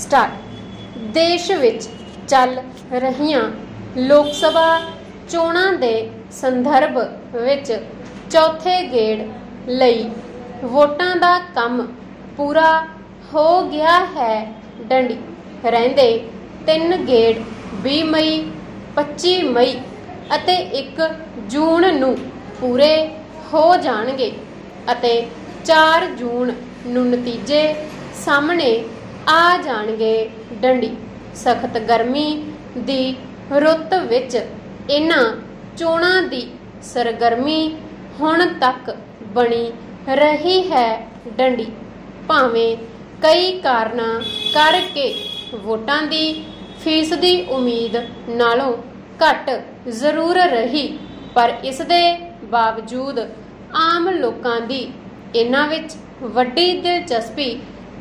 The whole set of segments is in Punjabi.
ਸਟਾਰਟ। ਦੇਸ਼ ਵਿੱਚ ਚੱਲ ਰਹੀਆਂ ਲੋਕ ਸਭਾ ਚੋਣਾਂ ਦੇ ਸੰਦਰਭ ਵਿੱਚ ਚੌਥੇ ਗੇੜ ਲਈ ਵੋਟਾਂ ਦਾ ਕੰਮ ਪੂਰਾ ਹੋ ਗਿਆ ਹੈ ਡੰਡੀ। ਰਹਿੰਦੇ ਤਿੰਨ ਗੇੜ 20 ਮਈ 25 ਮਈ ਅਤੇ 1 ਜੂਨ ਨੂੰ ਪੂਰੇ ਹੋ ਜਾਣਗੇ ਅਤੇ 4 ਜੂਨ ਨੂੰ ਨਤੀਜੇ ਸਾਹਮਣੇ ਆ ਜਾਣਗੇ ਡੰਡੀ। ਸਖਤ ਗਰਮੀ ਦੀ ਰੁੱਤ ਵਿੱਚ ਇਹਨਾਂ ਚੋਣਾਂ ਦੀ ਸਰਗਰਮੀ ਹੁਣ ਤੱਕ ਬਣੀ ਰਹੀ ਹੈ ਡੰਡੀ। ਭਾਵੇਂ ਕਈ ਕਾਰਨਾਂ ਕਰਕੇ ਵੋਟਾਂ ਦੀ ਫੀਸਦੀ ਉਮੀਦ ਨਾਲੋਂ ਘੱਟ ਜ਼ਰੂਰ ਰਹੀ, ਪਰ ਇਸ ਦੇ ਬਾਵਜੂਦ ਆਮ ਲੋਕਾਂ ਦੀ ਇਹਨਾਂ ਵਿੱਚ ਵੱਡੀ ਦਿਲਚਸਪੀ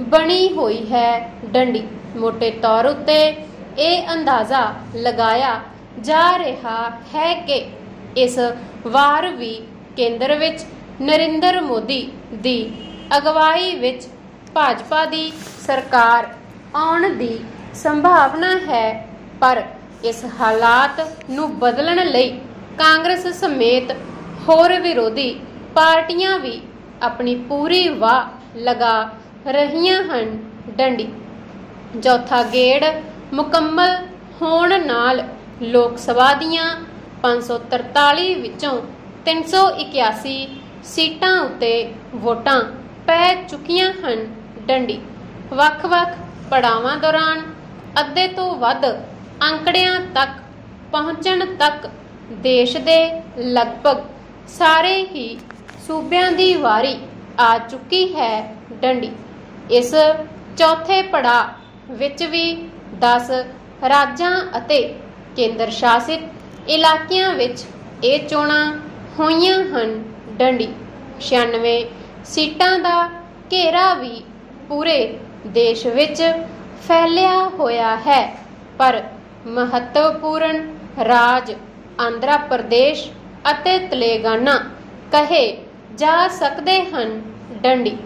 ਬਣੀ ਹੋਈ ਹੈ ਡੰਡੀ। ਮੋٹے ਤੌਰ ਉੱਤੇ ਇਹ ਅੰਦਾਜ਼ਾ ਲਗਾਇਆ ਜਾ ਰਿਹਾ ਹੈ ਕਿ ਇਸ ਵਾਰ ਵੀ ਕੇਂਦਰ ਵਿੱਚ ਨਰਿੰਦਰ ਮੋਦੀ ਦੀ ਅਗਵਾਈ ਵਿੱਚ ਭਾਜਪਾ ਦੀ ਸਰਕਾਰ ਆਉਣ ਦੀ ਸੰਭਾਵਨਾ ਹੈ, ਪਰ ਇਸ ਹਾਲਾਤ ਨੂੰ ਬਦਲਣ ਲਈ ਕਾਂਗਰਸ ਸਮੇਤ ਹੋਰ ਵਿਰੋਧੀ ਪਾਰਟੀਆਂ ਵੀ ਆਪਣੀ ਪੂਰੀ ਵਾਹ ਲਗਾ ਰਹੀਆਂ ਹਨ। ਡੰਡੀ, ਚੌਥਾ ਗੇੜ ਮੁਕੰਮਲ ਹੋਣ ਨਾਲ ਲੋਕ ਸਭਾ ਦੀਆਂ 543 ਵਿੱਚੋਂ 381 ਸੀਟਾਂ ਉੱਤੇ ਵੋਟਾਂ ਪੈ ਚੁੱਕੀਆਂ ਹਨ। ਡੰਡੀ, ਵੱਖ-ਵੱਖ ਪੜਾਵਾਂ ਦੌਰਾਨ ਅੱਧੇ ਤੋਂ ਵੱਧ ਅੰਕੜਿਆਂ ਤੱਕ ਪਹੁੰਚਣ ਤੱਕ ਦੇਸ਼ ਦੇ ਲਗਭਗ ਸਾਰੇ ਹੀ ਸੂਬਿਆਂ ਦੀ ਵਾਰੀ ਆ ਚੁੱਕੀ ਹੈ। ਡੰਡੀ ਇਸ ਚੌਥੇ ਪੜਾਅ ਵਿੱਚ ਵੀ 10 ਰਾਜਾਂ ਅਤੇ ਕੇਂਦਰ ਸ਼ਾਸਿਤ ਇਲਾਕਿਆਂ ਵਿੱਚ ਇਹ ਚੋਣਾਂ ਹੋਈਆਂ ਹਨ। ਡੰਡੀ 96 ਸੀਟਾਂ ਦਾ ਘੇਰਾ ਵੀ ਪੂਰੇ ਦੇਸ਼ ਵਿੱਚ ਫੈਲਿਆ ਹੋਇਆ ਹੈ। ਪਰ ਮਹੱਤਵਪੂਰਨ ਰਾਜ ਆਂਧਰਾ ਪ੍ਰਦੇਸ਼ ਅਤੇ ਤੇਲੰਗਾਨਾ ਕਹੇ ਜਾ ਸਕਦੇ ਹਨ। ਡੰਡੀ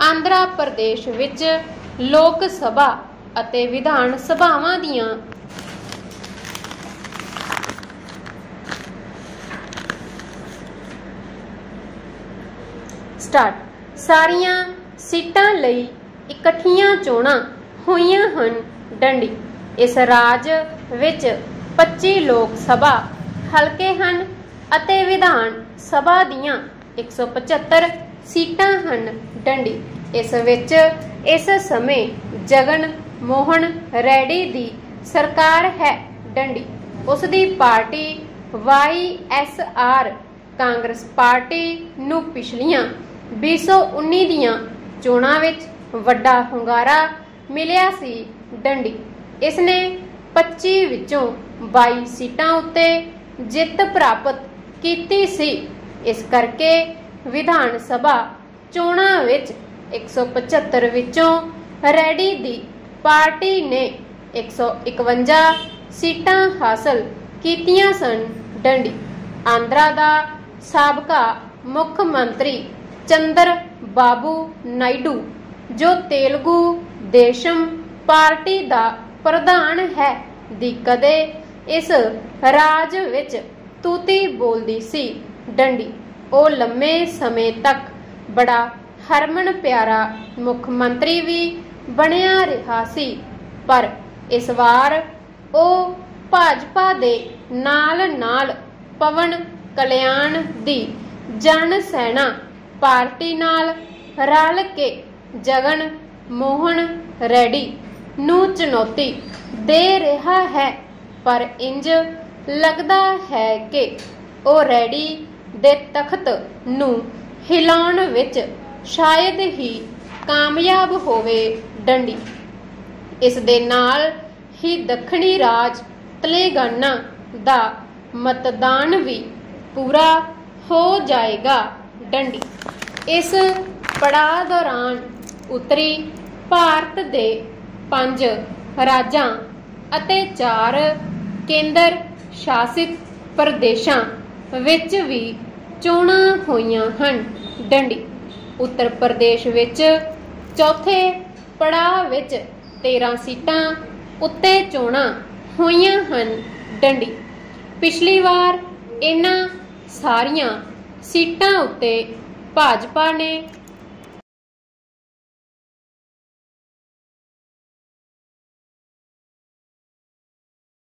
ਆਂਧਰਾ ਪ੍ਰਦੇਸ਼ ਵਿੱਚ ਲੋਕ ਸਭਾ ਅਤੇ ਵਿਧਾਨ ਸਭਾਵਾਂ ਦੀਆਂ ਸਟਾਰਟ ਸਾਰੀਆਂ ਸੀਟਾਂ ਲਈ ਇਕੱਠੀਆਂ ਚੋਣਾਂ ਹੋਈਆਂ ਹਨ। ਡੰਡੀ। ਇਸ ਰਾਜ ਵਿੱਚ 25 ਲੋਕ ਸਭਾ, ਹਲਕੇ ਹਨ ਅਤੇ ਵਿਧਾਨ ਸਭਾ ਦੀਆਂ 175 ਸੀਟਾਂ ਹਨ। ਡੰਡੀ ਇਸ ਵਿੱਚ ਇਸ ਸਮੇਂ ਜਗਨ ਮੋਹਨ ਰੈਡੀ ਦੀ ਸਰਕਾਰ ਹੈ ਡੰਡੀ। ਉਸ ਦੀ ਪਾਰਟੀ ਵਾਈਐਸਆਰ ਕਾਂਗਰਸ ਪਾਰਟੀ ਨੂੰ ਪਿਛਲੀਆਂ 2019 ਦੀਆਂ ਚੋਣਾਂ ਵਿੱਚ ਵੱਡਾ ਹੁੰਗਾਰਾ ਮਿਲਿਆ ਸੀ ਡੰਡੀ। ਇਸ ਨੇ 25 ਵਿੱਚੋਂ 22 ਸੀਟਾਂ ਉੱਤੇ ਜਿੱਤ ਪ੍ਰਾਪਤ ਕੀਤੀ ਸੀ। ਇਸ ਕਰਕੇ ਵਿਧਾਨ ਸਭਾ ਚੋਣਾਂ ਵਿੱਚ 175 ਵਿੱਚੋਂ ਰੈਡੀ ਦੀ ਪਾਰਟੀ ਨੇ 151 ਸੀਟਾਂ ਹਾਸਲ ਕੀਤੀਆਂ ਸਨ। ਡੰਡੀ, ਆਂਧਰਾ ਦਾ ਸਾਬਕਾ ਮੁੱਖ ਮੰਤਰੀ ਚੰਦਰ ਬਾਬੂ ਨਾਇਡੂ, ਜੋ ਤੇਲਗੂ ਦੇਸ਼ਮ ਪਾਰਟੀ ਦਾ ਪ੍ਰਧਾਨ ਹੈ, ਦੀ ਕਦੇ ਇਸ ਰਾਜ ਵਿੱਚ ਤੂਤੀ ਬੋਲਦੀ ਸੀ। ਡੰਡੀ, ਉਹ ਲੰਮੇ ਸਮੇਂ ਤੱਕ ਬੜਾ ਹਰਮਨ ਪਿਆਰਾ ਮੁੱਖ ਮੰਤਰੀ ਵੀ ਬਣਿਆ ਰਿਹਾ ਸੀ। ਪਰ ਇਸ ਵਾਰ ਉਹ ਭਾਜਪਾ ਦੇ ਨਾਲ-ਨਾਲ ਪਵਨ ਕਲਿਆਣ ਦੀ ਜਨ ਸੈਨਾ ਪਾਰਟੀ ਨਾਲ ਰਲ ਕੇ ਜਗਨ ਮੋਹਨ ਰੈਡੀ ਨੂੰ ਚੁਣੌਤੀ ਦੇ ਰਿਹਾ ਹੈ। ਪਰ ਇੰਜ ਲੱਗਦਾ ਹੈ ਕਿ ਉਹ ਰੈਡੀ ਦੇ ਤਖਤ ਨੂੰ ਹਿਲਾਉਣ ਵਿੱਚ ਸ਼ਾਇਦ ਹੀ ਕਾਮਯਾਬ ਹੋਵੇ ਡੰਡੀ। ਇਸ ਦੇ ਨਾਲ ਹੀ ਦੱਖਣੀ ਰਾਜ ਤਲੇਗਾਨਾ ਦਾ ਮਤਦਾਨ ਵੀ ਪੂਰਾ ਹੋ ਜਾਏਗਾ ਡੰਡੀ। ਇਸ ਪੜਾਅ ਦੌਰਾਨ ਉੱਤਰੀ ਭਾਰਤ ਦੇ ਪੰਜ ਰਾਜਾਂ ਅਤੇ ਚਾਰ ਕੇਂਦਰ ਸ਼ਾਸਿਤ ਪ੍ਰਦੇਸ਼ਾਂ ਵਿੱਚ ਵੀ ਚੋਣਾਂ ਹੋਈਆਂ ਹਨ। ਡੰਡੀ ਉੱਤਰ ਪ੍ਰਦੇਸ਼ ਵਿੱਚ ਚੌਥੇ ਪੜਾਅ ਵਿੱਚ 13 ਸੀਟਾਂ, ਉੱਤੇ ਚੋਣਾਂ ਹੋਈਆਂ ਹਨ, ਡੰਡੀ। ਪਿਛਲੀ ਵਾਰ ਇਹਨਾਂ ਸਾਰੀਆਂ ਸੀਟਾਂ ਉੱਤੇ ਭਾਜਪਾ ਨੇ